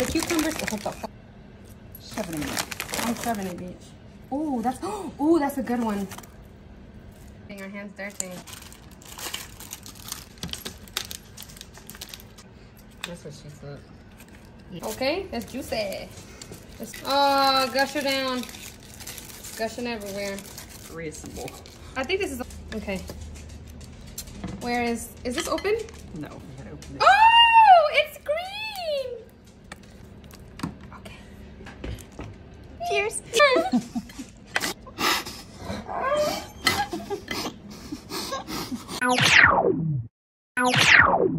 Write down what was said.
the cucumbers. Oh, what the fuck? Shove it in. I'm shoving it, bitch. Oh, that's oh, that's a good one. Getting our hands dirty. That's what she said. Okay, that's juicy. It's, uh, oh, gusher down. Gushing everywhere. Reasonable. I think this is okay. Where is is this open? No, we gotta open it. Oh, Cheers. Ow. Ow.